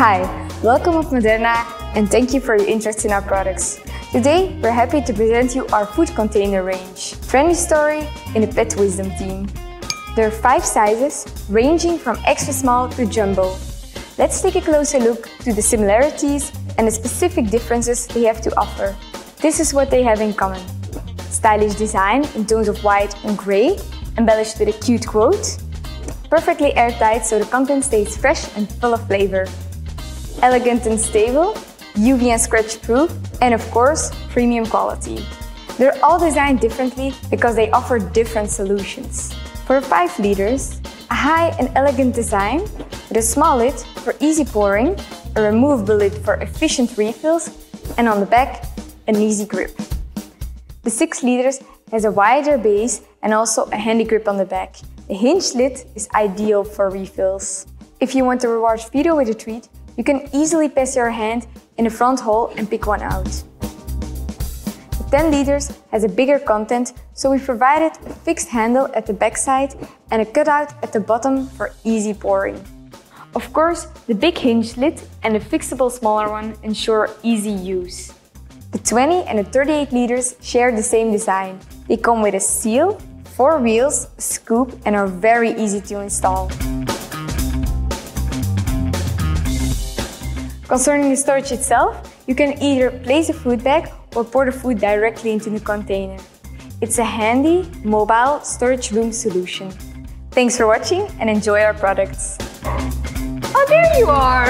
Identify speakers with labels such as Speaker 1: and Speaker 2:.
Speaker 1: Hi, welcome of Moderna and thank you for your interest in our products. Today, we're happy to present you our food container range. Trendy story in the Pet Wisdom team. There are five sizes, ranging from extra small to jumbo. Let's take a closer look to the similarities and the specific differences they have to offer. This is what they have in common. Stylish design in tones of white and grey, embellished with a cute quote. Perfectly airtight so the content stays fresh and full of flavor. Elegant and stable, UV and scratch proof, and of course, premium quality. They're all designed differently because they offer different solutions. For 5 liters, a high and elegant design with a small lid for easy pouring, a removable lid for efficient refills, and on the back, an easy grip. The 6 liters has a wider base and also a handy grip on the back. A hinged lid is ideal for refills. If you want to reward Fido with a treat, you can easily pass your hand in the front hole and pick one out. The 10 liters has a bigger content, so we provided a fixed handle at the backside and a cutout at the bottom for easy pouring. Of course, the big hinge lid and the fixable smaller one ensure easy use. The 20 and the 38 liters share the same design. They come with a seal, four wheels, scoop and are very easy to install. Concerning the storage itself, you can either place a food bag or pour the food directly into the container. It's a handy, mobile storage room solution. Thanks for watching and enjoy our products.
Speaker 2: Oh, there you are!